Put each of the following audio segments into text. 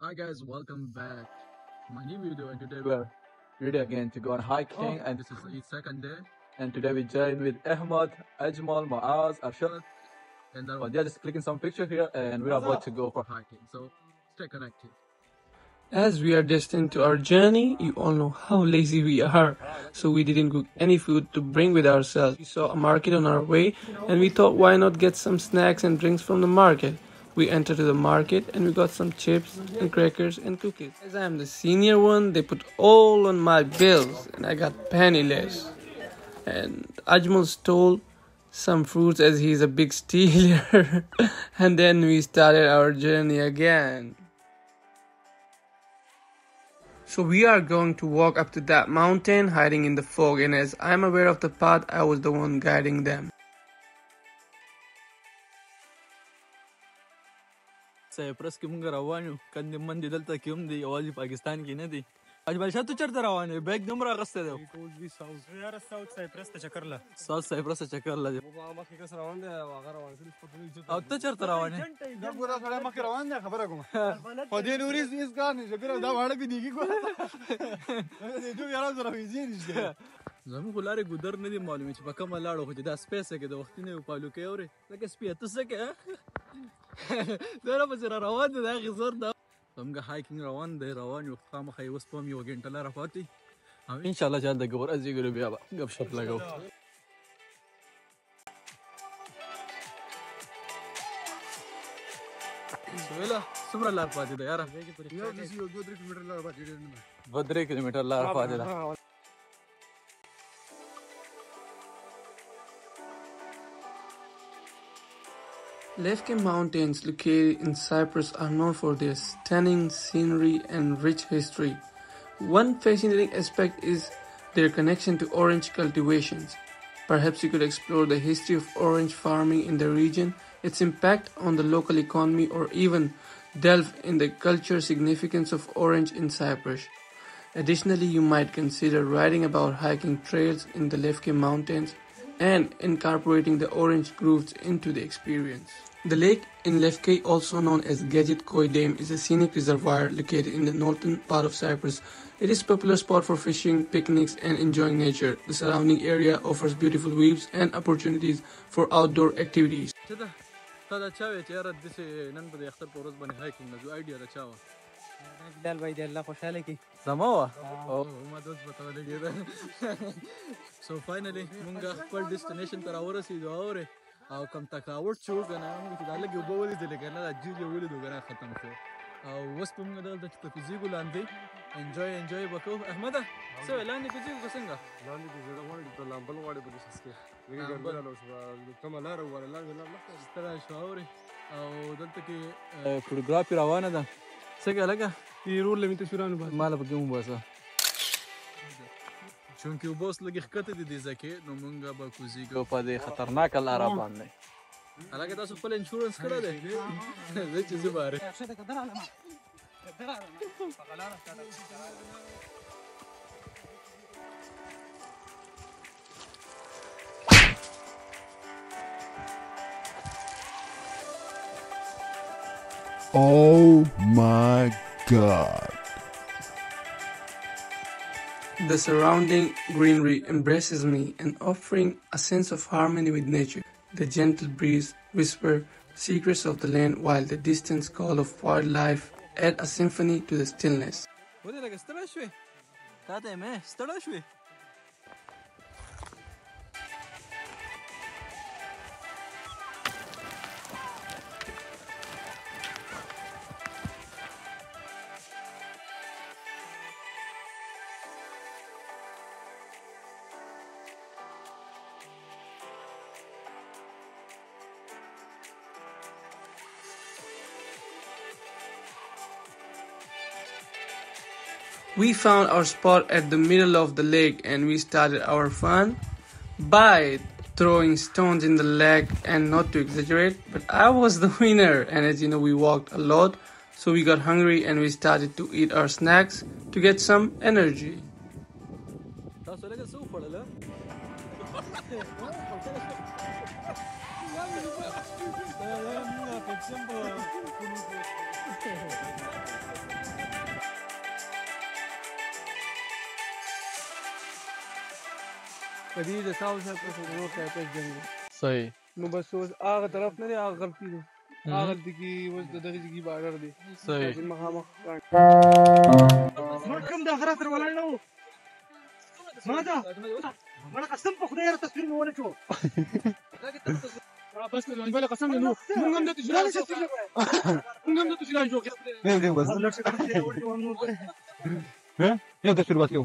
hi guys. Welcome back. To my new video and today we're ready again to go on hiking oh, and this is the second day. and today we join with Ahmad, Ajmal, Maaz, Arshad. And then they're just clicking some picture here and we're about to go for hiking. So stay connected. As we are destined to our journey, you all know how lazy we are, so we didn't cook any food to bring with ourselves. We saw a market on our way, and we thought why not get some snacks and drinks from the market. We entered the market and we got some chips and crackers and cookies. As I am the senior one, they put all on my bills, and I got penniless. And Ajmal stole some fruits as he's a big stealer. and then we started our journey again. So we are going to walk up to that mountain hiding in the fog and as I'm aware of the path I was the one guiding them. سایپرس کې مونږ روان یو. کندې مندې دلته کې هم دی یوازې پاکستان کې نه دی اجمل شاه ته چېرته روان یې؟ بیګ دومره اخیستی دی. یاره ساوت سایپرس ته چکر له ساوث سایپرس ته چکر لګي او ته چېرته روان یې؟ دا ګوره سړی مخکې روان دی خبره کوم خو دې نورې هېڅ کار نشته ګوره دا واړه کې دیږي ګوره دې جو یاره سره ویزې نشته زموږ لارې ګودر نه دي معلومې چې په کومه لاړو خو چې دا سپی څه کې د وختي نه یو پالو کوي اورې لکه سپی ته څه کې زه را پسې را روان دی دا غزر دا. زموږ هایکینګ روان دی روان یو خامخا یې اوس پام یوه ګنټه لاره پاتې. او ان شاء الله چې هلته ګوره زیږرو بیا به ګپ شپ لګو سویلا څومره لار پاتې ده؟ یاره. دوه درې کیلومټر لار پاتې ده. Lefke Mountains located in Cyprus are known for their stunning scenery and rich history. One fascinating aspect is their connection to orange cultivations. Perhaps you could explore the history of orange farming in the region, its impact on the local economy, or even delve in the cultural significance of orange in Cyprus. Additionally, you might consider writing about hiking trails in the Lefke Mountains and incorporating the orange groves into the experience. The lake in Lefke, also known as Gejit Koi Dam, is a scenic reservoir located in the northern part of Cyprus. It is a popular spot for fishing, picnics, and enjoying nature. The surrounding area offers beautiful views and opportunities for outdoor activities. څه ده تا دا چا وې چې یاره داسې نن به د اختر په ورځ باندې هایکینګ نه ځو آیډیا د چا وه بلال بھائی دې الله خوشاله کی زما وه او ما دوست به ته ولګېده سو فاینلی مونږ خپل ډیسټینیشن ته راورسېدو اورې او کم تکاوټ چې و که نه مونږ چې دا لږې اوبه ولیدلې که نه دا جیل یې ولیدو که نه ختم شو. او اوس به مونږ دلته چې په فزیکو لاندې انجوی به کوو احمده څه لاندې فزیکو څنګه؟ لاندې د زړه غواړي د لامبل غواړي په دې کې. لږه لامبل. ګرمي راوړو کومه لاره وواله لاندې لار مخته ستړی شو او دلته کې فوټوګرافي روانه ده. څنګه لګه رول لمي تصویرانو باندې مال پکې مو باسه چونکې اوبه اوس لږې ښکته دي دې کې نو مونږ به کوزیږو. په دې خطرناکه لاره باندې. هلکه تاسو خپل انشورنس کړی دی؟ زه چې زه بارې Oh my god. The surrounding greenery embraces me and offering a sense of harmony with nature. The gentle breeze whisper secrets of the land while the distant call of wildlife add a symphony to the stillness. We found our spot at the middle of the lake and we started our fun by throwing stones in the lake and not to exaggerate, but I was the winner and as you know we walked a lot so we got hungry and we started to eat our snacks to get some energy. تاسو دې د ساو سره په ورو کې په جنگ. صحیح. نو بس اوس هغه طرف نه دی هغه غلطي دی هغه د کی اوس د دغه ځای بارډر دی. صحیح. مخامخ. ما کوم د غره تر ولاړ نه ما دا ما قسم په خدای را تصویر مې ونه کړو بس بل قسم نو مونږ هم د تجربه مونږ هم د تجربه جوړ یو تصویر بس. یو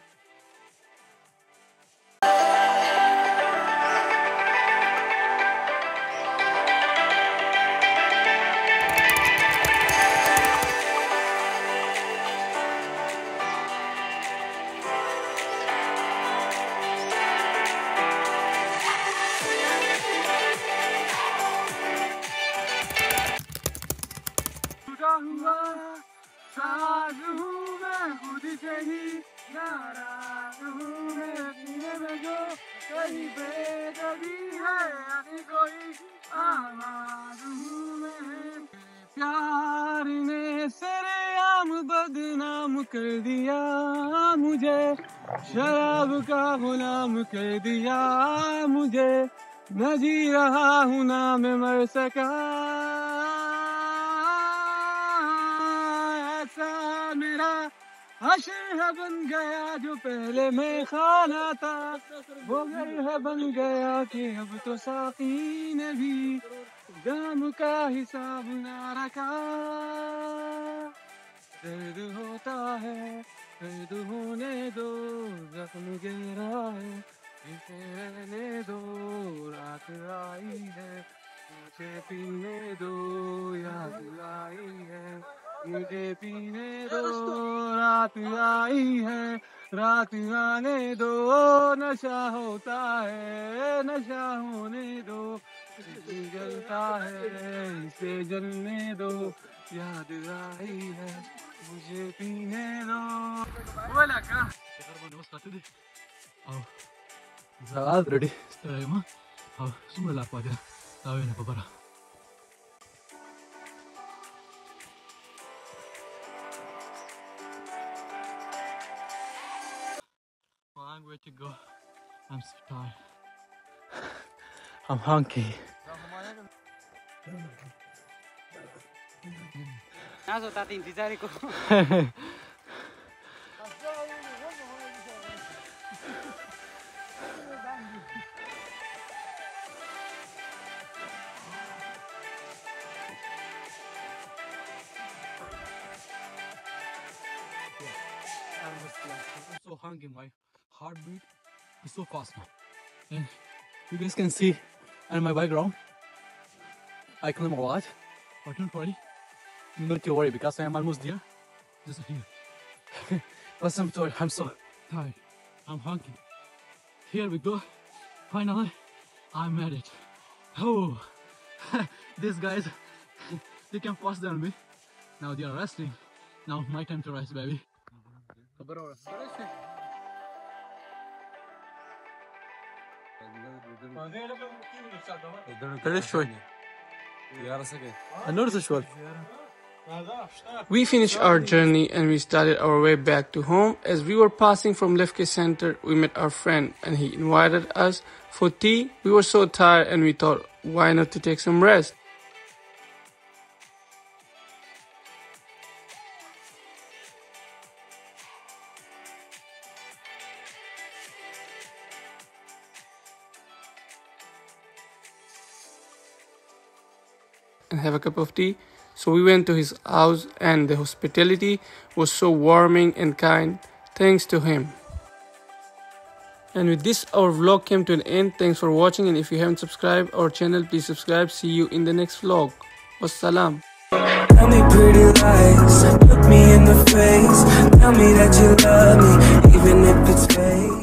कोई आवाज़ प्यार ने सरे बदनाम कर दिया मुझे। शराब का गुलाम कर दिया मुझे। न जी रहा हूँ ना मैं मर सका। हशर है बन गया जो पहले मैं खाना था। वो घर है बन गया कि अब तो साकी ने भी जाम का हिसाब ना रखा। दर्द होता है, दर्द होने दो, जख्म गहरा है, इसे रहने दो, रात आई है, मुझे पीने दो, याद आई है, मुझे पीने दो। रात आई है रात आने दो नशा होता है नशा होने दो जलता है इसे जलने दो याद आई है मुझे पीने दो। बोला का ರೆಡಿ ಸ್ಥಳ ಸುಮ್ಮನೆ ಹಾಕುವಾಗ ತಾವೇನಪ್ಪ ಬರ I'm honky. so hungry my heartbeat is so fast now and you guys can see in my background, I climb a lot. But don't worry. Not to worry because I am almost there. Just here. but I'm sorry. I'm so tired. I'm hungry. Here we go. Finally, I'm at it. Oh, these guys, they can faster than me. Now they are resting. Now my time to rest, baby. We finished our journey and we started our way back to home. As we were passing from Lefke Center, we met our friend and he invited us for tea. We were so tired and we thought, why not to take some rest? have a cup of tea. So we went to his house, and the hospitality was so warming and kind, thanks to him. And with this, our vlog came to an end. Thanks for watching, and if you haven't subscribed our channel, please subscribe. See you in the next vlog. Wassalam. Tell me pretty lies, look me in the face Tell me that you love me, even if it's fake